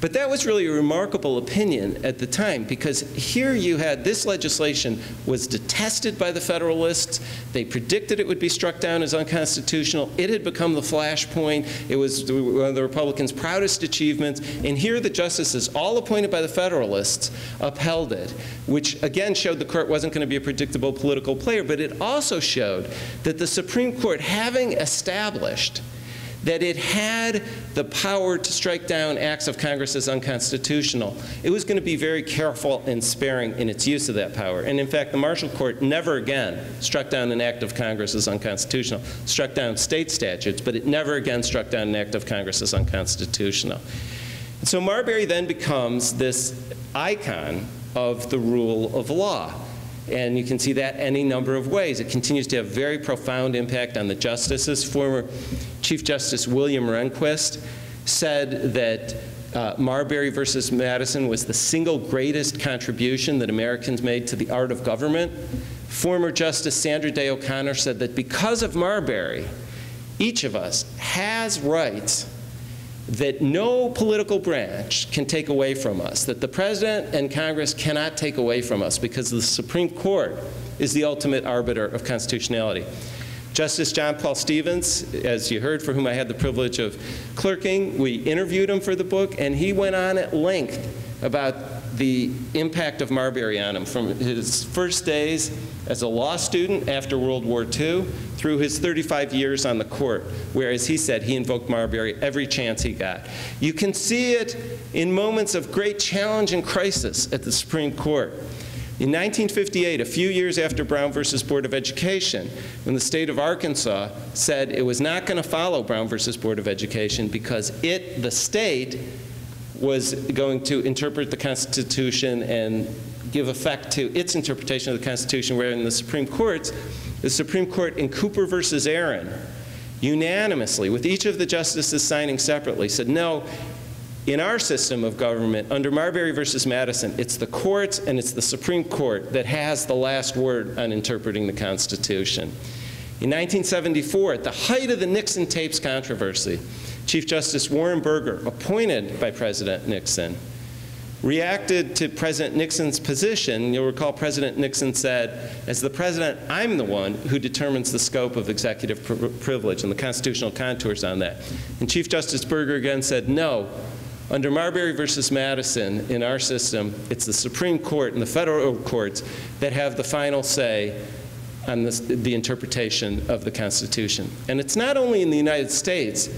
But that was really a remarkable opinion at the time because here you had this legislation was detested by the Federalists. They predicted it would be struck down as unconstitutional. It had become the flashpoint. It was one of the Republicans' proudest achievements. And here the justices, all appointed by the Federalists, upheld it, which again showed the court wasn't going to be a predictable political player. But it also showed that the Supreme Court, having established that it had the power to strike down acts of Congress as unconstitutional. It was going to be very careful and sparing in its use of that power. And in fact, the Marshall Court never again struck down an act of Congress as unconstitutional, struck down state statutes, but it never again struck down an act of Congress as unconstitutional. So Marbury then becomes this icon of the rule of law. And you can see that any number of ways. It continues to have very profound impact on the justices. Former Chief Justice William Rehnquist said that uh, Marbury versus Madison was the single greatest contribution that Americans made to the art of government. Former Justice Sandra Day O'Connor said that because of Marbury, each of us has rights that no political branch can take away from us, that the President and Congress cannot take away from us because the Supreme Court is the ultimate arbiter of constitutionality. Justice John Paul Stevens, as you heard, for whom I had the privilege of clerking, we interviewed him for the book, and he went on at length about the impact of Marbury on him from his first days as a law student after World War II through his 35 years on the court, where, as he said, he invoked Marbury every chance he got. You can see it in moments of great challenge and crisis at the Supreme Court. In 1958, a few years after Brown versus Board of Education, when the state of Arkansas said it was not going to follow Brown versus Board of Education because it, the state, was going to interpret the Constitution and give effect to its interpretation of the Constitution, where in the Supreme Court, the Supreme Court in Cooper versus Aaron, unanimously, with each of the justices signing separately, said, no, in our system of government, under Marbury versus Madison, it's the courts and it's the Supreme Court that has the last word on interpreting the Constitution. In 1974, at the height of the Nixon tapes controversy, Chief Justice Warren Burger, appointed by President Nixon, reacted to President Nixon's position. You'll recall President Nixon said, as the president, I'm the one who determines the scope of executive privilege and the constitutional contours on that. And Chief Justice Burger again said, no, under Marbury versus Madison, in our system, it's the Supreme Court and the federal courts that have the final say on this, the interpretation of the Constitution. And it's not only in the United States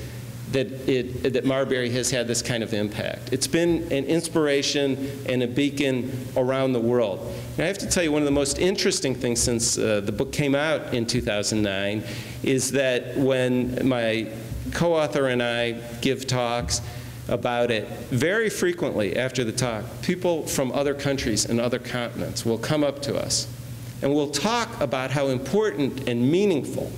that, it, that Marbury has had this kind of impact. It's been an inspiration and a beacon around the world. And I have to tell you, one of the most interesting things since uh, the book came out in 2009 is that when my co-author and I give talks, about it very frequently after the talk. People from other countries and other continents will come up to us and we'll talk about how important and meaningful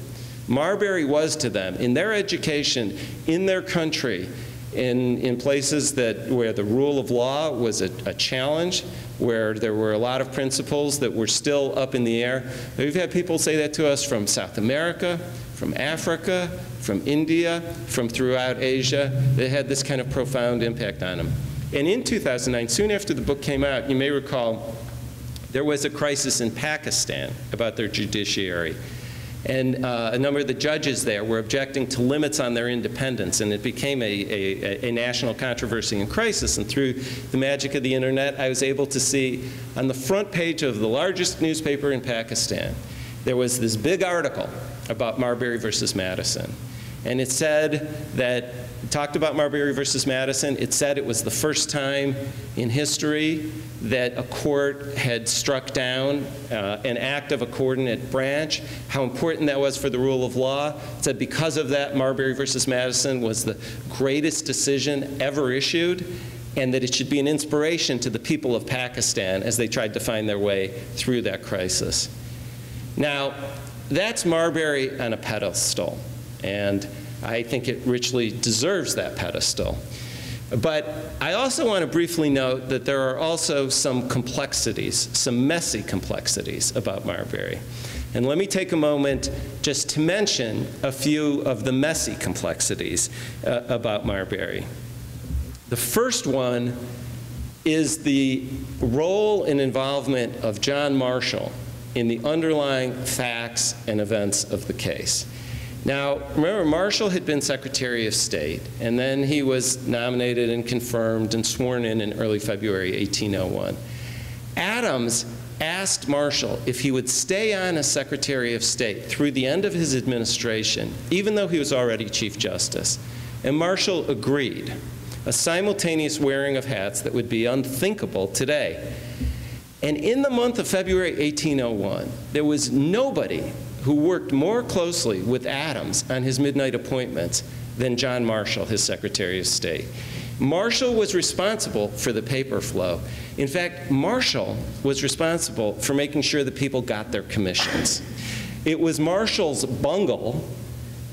Marbury was to them in their education, in their country, in, in places that, where the rule of law was a, a challenge, where there were a lot of principles that were still up in the air. We've had people say that to us from South America, from Africa, from India, from throughout Asia, that had this kind of profound impact on them. And in 2009, soon after the book came out, you may recall there was a crisis in Pakistan about their judiciary. And uh, a number of the judges there were objecting to limits on their independence, and it became a, a, a, national controversy and crisis. And through the magic of the internet, I was able to see on the front page of the largest newspaper in Pakistan, there was this big article about Marbury versus Madison. And it said that, talked about Marbury versus Madison. It said it was the first time in history that a court had struck down uh, an act of a coordinate branch, how important that was for the rule of law. It said because of that, Marbury versus Madison was the greatest decision ever issued, and that it should be an inspiration to the people of Pakistan as they tried to find their way through that crisis. Now, that's Marbury on a pedestal. And I think it richly deserves that pedestal. But I also want to briefly note that there are also some complexities, some messy complexities about Marbury. And let me take a moment just to mention a few of the messy complexities uh, about Marbury. The first one is the role and involvement of John Marshall in the underlying facts and events of the case. Now, remember, Marshall had been Secretary of State, and then he was nominated and confirmed and sworn in in early February 1801. Adams asked Marshall if he would stay on as Secretary of State through the end of his administration, even though he was already Chief Justice. And Marshall agreed, a simultaneous wearing of hats that would be unthinkable today. And in the month of February 1801, there was nobody who worked more closely with Adams on his midnight appointments than John Marshall, his Secretary of State. Marshall was responsible for the paper flow. In fact, Marshall was responsible for making sure that people got their commissions. It was Marshall's bungle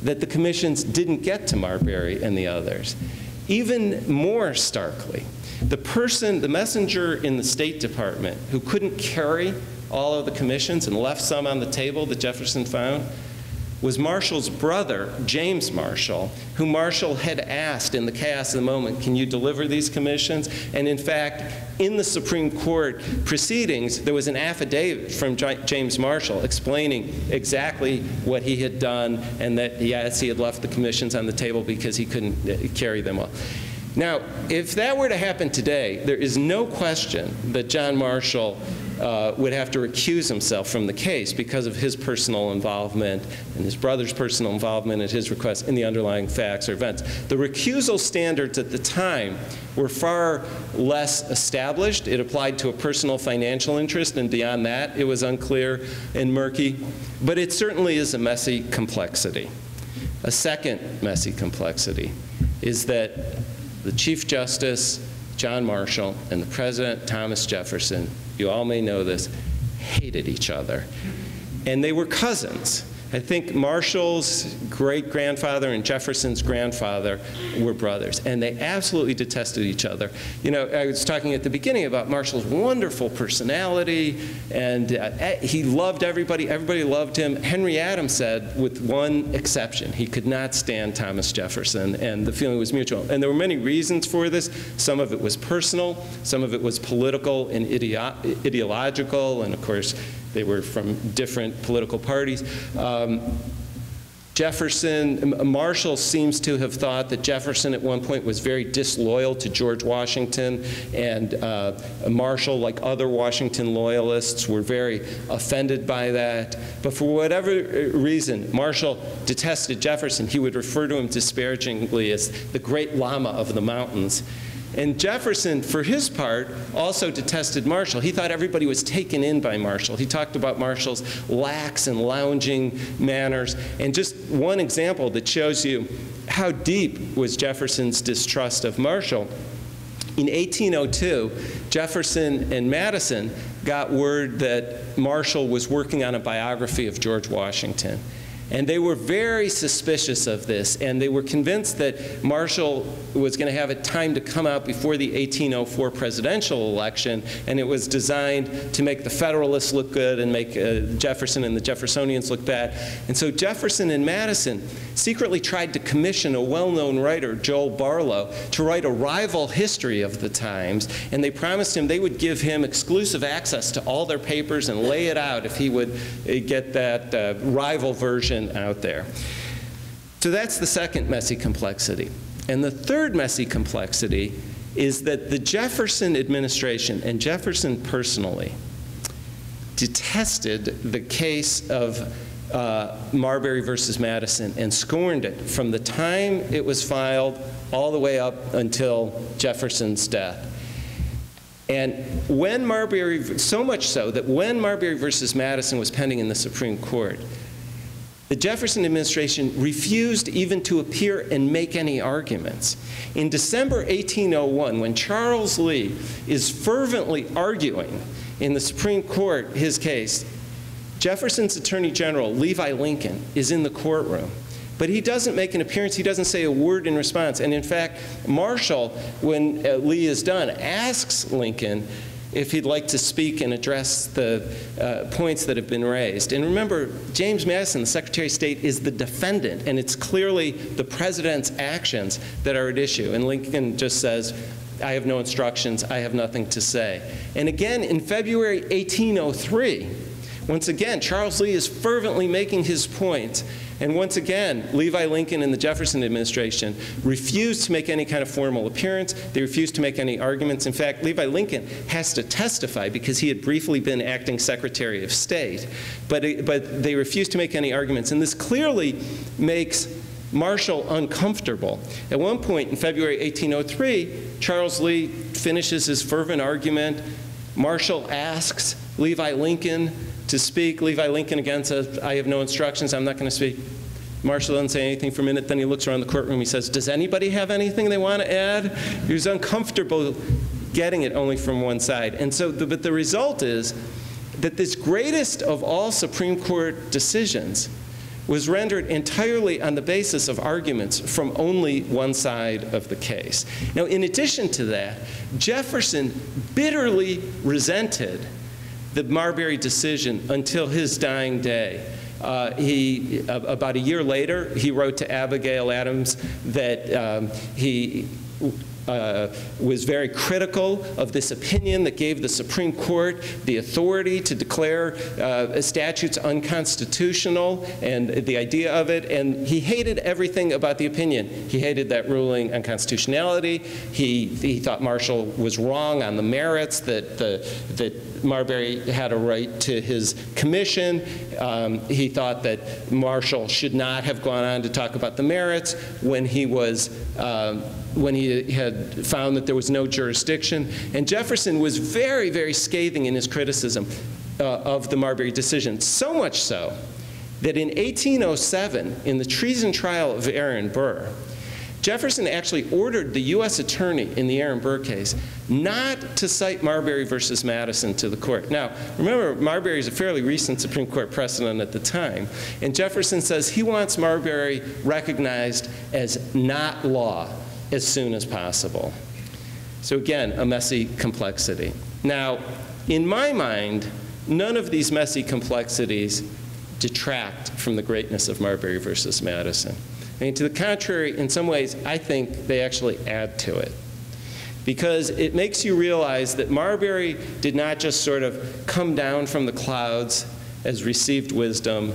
that the commissions didn't get to Marbury and the others. Even more starkly, the person, the messenger in the State Department who couldn't carry all of the commissions and left some on the table that Jefferson found was Marshall's brother, James Marshall, who Marshall had asked in the chaos of the moment, can you deliver these commissions? And in fact, in the Supreme Court proceedings, there was an affidavit from James Marshall explaining exactly what he had done and that, yes, he had left the commissions on the table because he couldn't uh, carry them all. Now, if that were to happen today, there is no question that John Marshall uh, would have to recuse himself from the case because of his personal involvement and his brother's personal involvement at his request in the underlying facts or events. The recusal standards at the time were far less established. It applied to a personal financial interest, and beyond that, it was unclear and murky. But it certainly is a messy complexity. A second messy complexity is that the Chief Justice, John Marshall, and the President, Thomas Jefferson, you all may know this, hated each other. And they were cousins. I think Marshall's great grandfather and Jefferson's grandfather were brothers, and they absolutely detested each other. You know, I was talking at the beginning about Marshall's wonderful personality, and uh, eh, he loved everybody, everybody loved him. Henry Adams said, with one exception, he could not stand Thomas Jefferson, and the feeling was mutual. And there were many reasons for this. Some of it was personal, some of it was political and ideo ideological, and of course, they were from different political parties. Um, Jefferson, Marshall seems to have thought that Jefferson at one point was very disloyal to George Washington, and uh, Marshall, like other Washington loyalists, were very offended by that. But for whatever reason, Marshall detested Jefferson. He would refer to him disparagingly as the great Lama of the mountains. And Jefferson, for his part, also detested Marshall. He thought everybody was taken in by Marshall. He talked about Marshall's lax and lounging manners. And just one example that shows you how deep was Jefferson's distrust of Marshall. In 1802, Jefferson and Madison got word that Marshall was working on a biography of George Washington. And they were very suspicious of this, and they were convinced that Marshall was going to have a time to come out before the 1804 presidential election, and it was designed to make the Federalists look good and make uh, Jefferson and the Jeffersonians look bad. And so Jefferson and Madison secretly tried to commission a well-known writer, Joel Barlow, to write a rival history of the times, and they promised him they would give him exclusive access to all their papers and lay it out if he would uh, get that uh, rival version out there. So that's the second messy complexity. And the third messy complexity is that the Jefferson administration and Jefferson personally detested the case of uh, Marbury versus Madison and scorned it from the time it was filed all the way up until Jefferson's death. And when Marbury, so much so that when Marbury versus Madison was pending in the Supreme Court, the Jefferson administration refused even to appear and make any arguments. In December 1801, when Charles Lee is fervently arguing in the Supreme Court his case, Jefferson's Attorney General, Levi Lincoln, is in the courtroom. But he doesn't make an appearance, he doesn't say a word in response. And in fact, Marshall, when uh, Lee is done, asks Lincoln, if he'd like to speak and address the uh, points that have been raised. And remember, James Madison, the Secretary of State, is the defendant, and it's clearly the president's actions that are at issue. And Lincoln just says, I have no instructions, I have nothing to say. And again, in February 1803, once again, Charles Lee is fervently making his point. And once again, Levi Lincoln and the Jefferson administration refused to make any kind of formal appearance. They refused to make any arguments. In fact, Levi Lincoln has to testify because he had briefly been acting Secretary of State. But, it, but they refused to make any arguments. And this clearly makes Marshall uncomfortable. At one point in February 1803, Charles Lee finishes his fervent argument. Marshall asks Levi Lincoln to speak. Levi Lincoln again says, I have no instructions, I'm not going to speak. Marshall doesn't say anything for a minute, then he looks around the courtroom, he says, Does anybody have anything they want to add? He was uncomfortable getting it only from one side. And so, the, but the result is that this greatest of all Supreme Court decisions was rendered entirely on the basis of arguments from only one side of the case. Now, in addition to that, Jefferson bitterly resented the Marbury decision until his dying day. Uh, he, uh, about a year later, he wrote to Abigail Adams that um, he uh, was very critical of this opinion that gave the Supreme Court the authority to declare uh, statutes unconstitutional and the idea of it. And he hated everything about the opinion. He hated that ruling on constitutionality. He, he thought Marshall was wrong on the merits, that, the, that Marbury had a right to his commission. Um, he thought that Marshall should not have gone on to talk about the merits when he was um, when he had found that there was no jurisdiction. And Jefferson was very, very scathing in his criticism uh, of the Marbury decision, so much so that in 1807, in the treason trial of Aaron Burr, Jefferson actually ordered the U.S. attorney in the Aaron Burr case not to cite Marbury versus Madison to the court. Now, remember, Marbury is a fairly recent Supreme Court precedent at the time, and Jefferson says he wants Marbury recognized as not law as soon as possible. So again, a messy complexity. Now, in my mind, none of these messy complexities detract from the greatness of Marbury versus Madison. I mean, to the contrary, in some ways, I think they actually add to it. Because it makes you realize that Marbury did not just sort of come down from the clouds as received wisdom,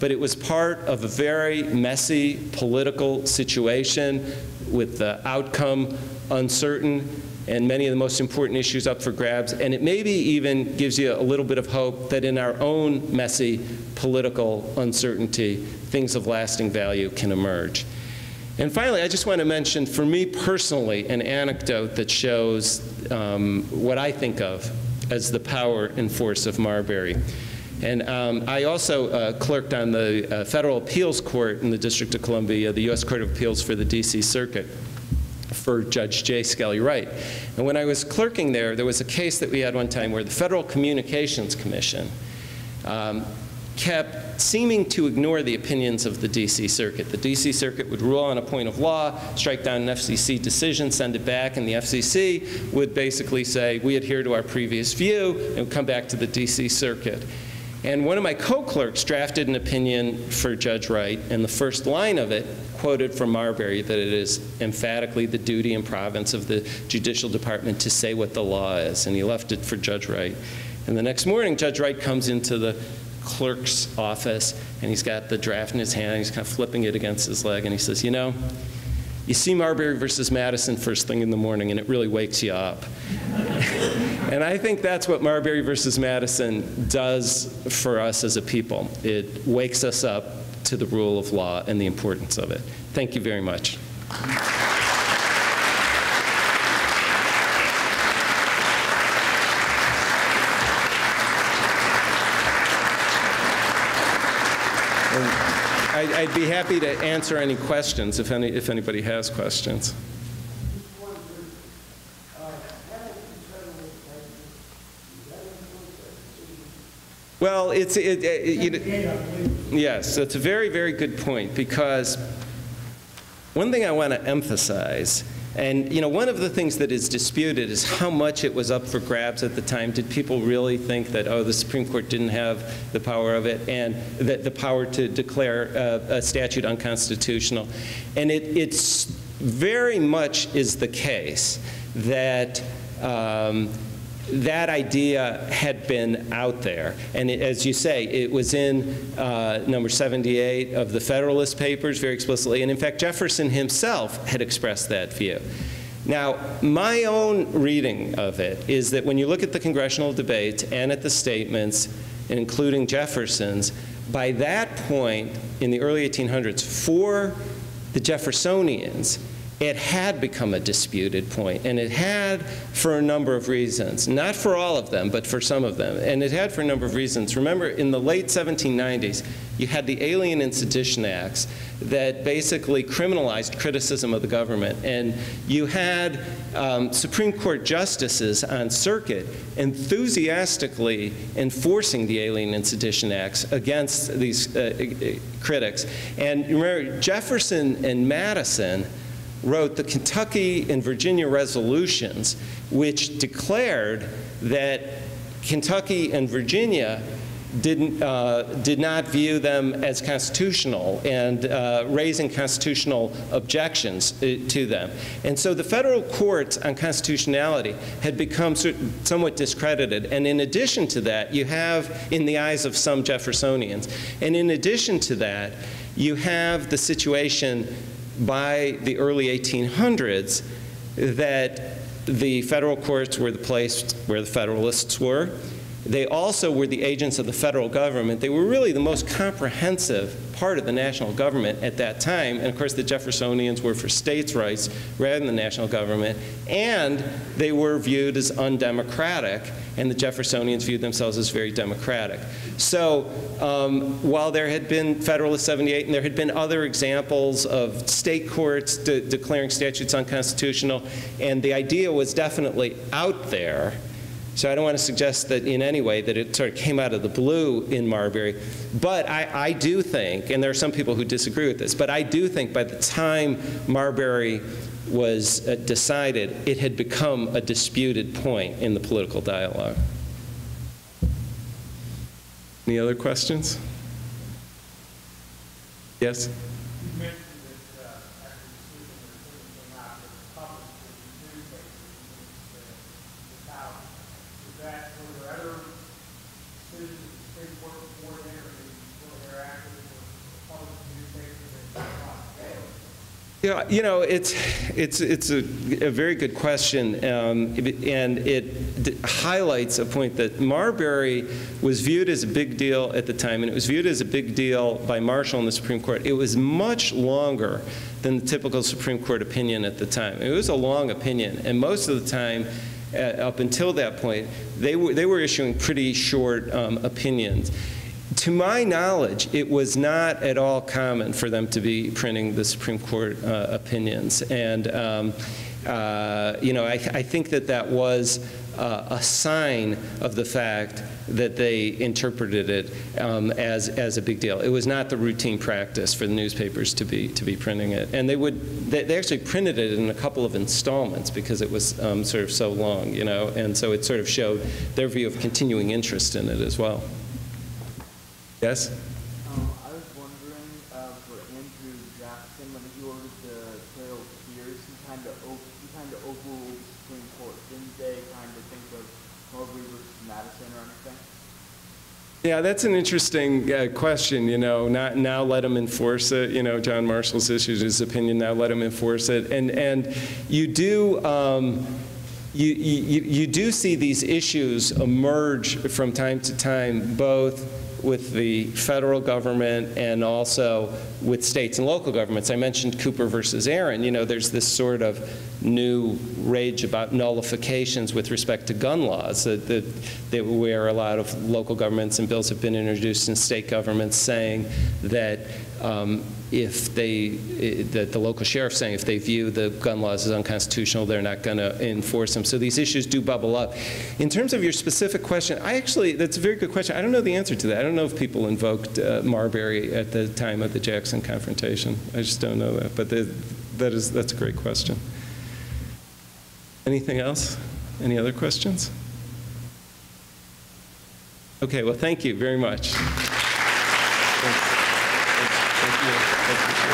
but it was part of a very messy political situation with the outcome uncertain and many of the most important issues up for grabs. And it maybe even gives you a little bit of hope that in our own messy political uncertainty, things of lasting value can emerge. And finally, I just want to mention, for me personally, an anecdote that shows um, what I think of as the power and force of Marbury. And um, I also uh, clerked on the uh, Federal Appeals Court in the District of Columbia, the U.S. Court of Appeals for the D.C. Circuit for Judge J. Skelly Wright. And when I was clerking there, there was a case that we had one time where the Federal Communications Commission um, kept seeming to ignore the opinions of the D.C. Circuit. The D.C. Circuit would rule on a point of law, strike down an FCC decision, send it back, and the FCC would basically say, we adhere to our previous view, and come back to the D.C. Circuit. And one of my co-clerks drafted an opinion for Judge Wright, and the first line of it quoted from Marbury that it is emphatically the duty and province of the Judicial Department to say what the law is, and he left it for Judge Wright. And the next morning, Judge Wright comes into the clerk's office, and he's got the draft in his hand, and he's kind of flipping it against his leg, and he says, you know, you see Marbury versus Madison first thing in the morning, and it really wakes you up. [LAUGHS] and I think that's what Marbury versus Madison does for us as a people. It wakes us up to the rule of law and the importance of it. Thank you very much. I'd be happy to answer any questions if, any, if anybody has questions. Well, it's it, it, it, yes, it's a very very good point because one thing I want to emphasize And, you know, one of the things that is disputed is how much it was up for grabs at the time. Did people really think that, oh, the Supreme Court didn't have the power of it and that the power to declare uh, a statute unconstitutional? And it, it's very much is the case that um, that idea had been out there. And it, as you say, it was in uh, number 78 of the Federalist Papers very explicitly. And in fact, Jefferson himself had expressed that view. Now, my own reading of it is that when you look at the congressional debates and at the statements, including Jefferson's, by that point in the early 1800s, for the Jeffersonians, it had become a disputed point, and it had for a number of reasons. Not for all of them, but for some of them. And it had for a number of reasons. Remember, in the late 1790s, you had the Alien and Sedition Acts that basically criminalized criticism of the government. And you had um, Supreme Court justices on circuit enthusiastically enforcing the Alien and Sedition Acts against these uh, critics. And remember, Jefferson and Madison wrote the Kentucky and Virginia resolutions, which declared that Kentucky and Virginia didn't, uh, did not view them as constitutional and uh, raising constitutional objections uh, to them. And so the federal courts on constitutionality had become somewhat discredited. And in addition to that, you have, in the eyes of some Jeffersonians, and in addition to that, you have the situation by the early 1800s that the federal courts were the place where the Federalists were. They also were the agents of the federal government. They were really the most comprehensive part of the national government at that time. And of course, the Jeffersonians were for states' rights rather than the national government. And they were viewed as undemocratic, and the Jeffersonians viewed themselves as very democratic. So um, while there had been Federalist 78 and there had been other examples of state courts de declaring statutes unconstitutional, and the idea was definitely out there, so I don't want to suggest that in any way that it sort of came out of the blue in Marbury. But I, I do think, and there are some people who disagree with this, but I do think by the time Marbury was uh, decided, it had become a disputed point in the political dialogue. Any other questions? Yes? You know, it's, it's, it's a, a very good question, um, and it highlights a point that Marbury was viewed as a big deal at the time, and it was viewed as a big deal by Marshall in the Supreme Court. It was much longer than the typical Supreme Court opinion at the time. It was a long opinion, and most of the time, uh, up until that point, they were, they were issuing pretty short um, opinions to my knowledge, it was not at all common for them to be printing the Supreme Court uh, opinions. And, um, uh, you know, I, I, think that that was uh, a sign of the fact that they interpreted it um, as, as a big deal. It was not the routine practice for the newspapers to be, to be printing it. And they would, they, they actually printed it in a couple of installments because it was um, sort of so long, you know, and so it sort of showed their view of continuing interest in it as well. Yes? Um, I was wondering uh, for Andrew Jackson, when he ordered the trail of tears, he kind of he kind of overruled the Supreme Court. Didn't they kind of think of Marbury versus Madison or anything? Yeah, that's an interesting uh, question. You know, not now let him enforce it. You know, John Marshall's issued his opinion. Now let him enforce it. And and you do. Um, you, you, you do see these issues emerge from time to time, both with the federal government and also with states and local governments. I mentioned Cooper versus Aaron. You know, there's this sort of new rage about nullifications with respect to gun laws, that, that, that where a lot of local governments and bills have been introduced in state governments saying that um, if they, that the local sheriff saying if they view the gun laws as unconstitutional, they're not going to enforce them. So these issues do bubble up. In terms of your specific question, I actually, that's a very good question. I don't know the answer to that. I don't know if people invoked uh, Marbury at the time of the Jackson confrontation. I just don't know that. But the, that is, that's a great question. Anything else? Any other questions? Okay, well, thank you very much. Thanks. Thank you. Thank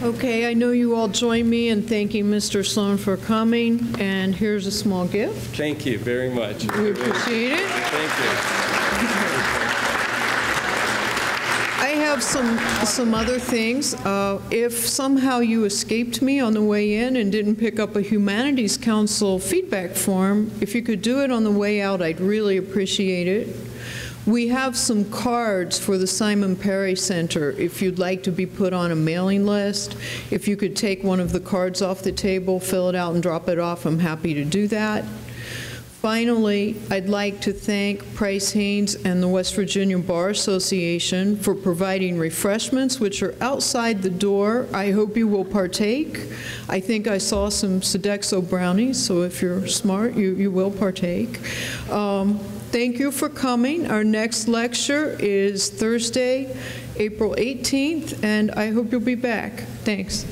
you. Okay, I know you all join me in thanking Mr. Sloan for coming, and here's a small gift. Thank you very much. We appreciate it. Thank you. I have some, some other things. Uh, If somehow you escaped me on the way in and didn't pick up a Humanities Council feedback form, if you could do it on the way out, I'd really appreciate it. We have some cards for the Simon Perry Center, if you'd like to be put on a mailing list. If you could take one of the cards off the table, fill it out and drop it off, I'm happy to do that. Finally, I'd like to thank Price Haynes and the West Virginia Bar Association for providing refreshments, which are outside the door. I hope you will partake. I think I saw some Sodexo brownies, so if you're smart, you, you will partake. Um, Thank you for coming. Our next lecture is Thursday, April 18th, and I hope you'll be back. Thanks.